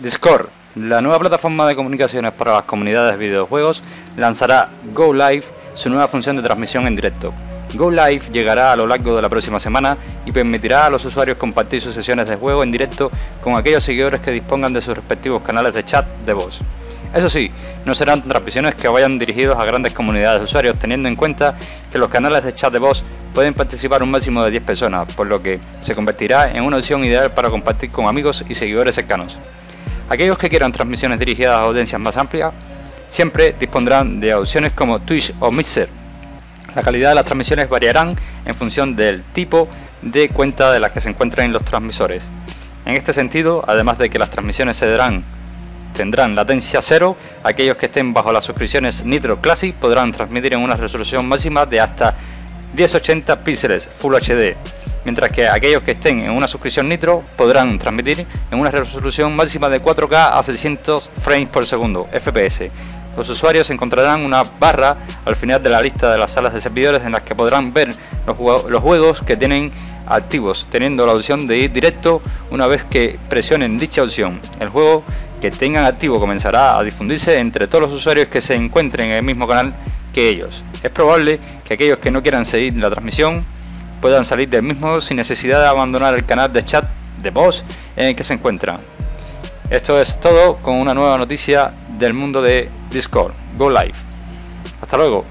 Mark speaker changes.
Speaker 1: Discord, la nueva plataforma de comunicaciones para las comunidades de videojuegos, lanzará Go Live, su nueva función de transmisión en directo. Go Live llegará a lo largo de la próxima semana y permitirá a los usuarios compartir sus sesiones de juego en directo con aquellos seguidores que dispongan de sus respectivos canales de chat de voz. Eso sí, no serán transmisiones que vayan dirigidos a grandes comunidades de usuarios, teniendo en cuenta que los canales de chat de voz pueden participar un máximo de 10 personas, por lo que se convertirá en una opción ideal para compartir con amigos y seguidores cercanos. Aquellos que quieran transmisiones dirigidas a audiencias más amplias, siempre dispondrán de opciones como Twitch o Mixer. La calidad de las transmisiones variarán en función del tipo de cuenta de la que se encuentren los transmisores. En este sentido, además de que las transmisiones tendrán latencia cero, aquellos que estén bajo las suscripciones Nitro Classic podrán transmitir en una resolución máxima de hasta 1080 píxeles Full HD, mientras que aquellos que estén en una suscripción Nitro podrán transmitir en una resolución máxima de 4K a 600 frames por segundo, FPS. Los usuarios encontrarán una barra al final de la lista de las salas de servidores en las que podrán ver los, juegos que tienen activos, teniendo la opción de ir directo una vez que presionen dicha opción. El juego que tengan activo comenzará a difundirse entre todos los usuarios que se encuentren en el mismo canal que ellos. Es probable que aquellos que no quieran seguir la transmisión puedan salir del mismo sin necesidad de abandonar el canal de chat de voz en el que se encuentran. Esto es todo con una nueva noticia del mundo de Discord. Go Live. Hasta luego.